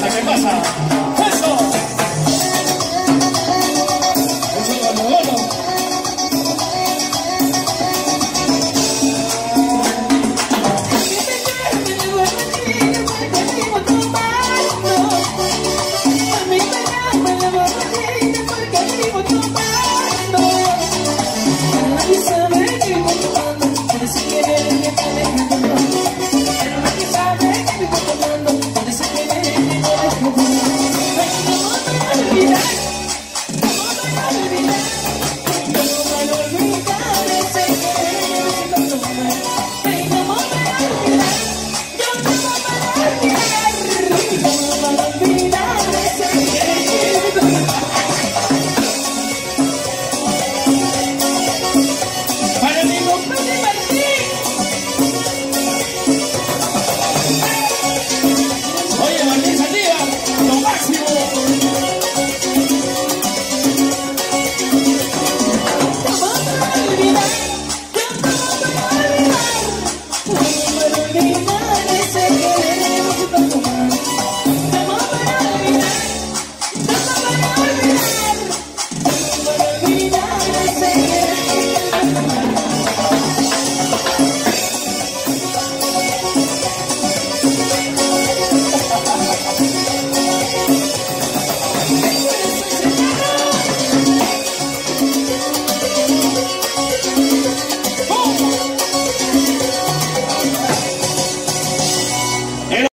pasa? ¿Qué pasa? ¡Eso! ¡Eso es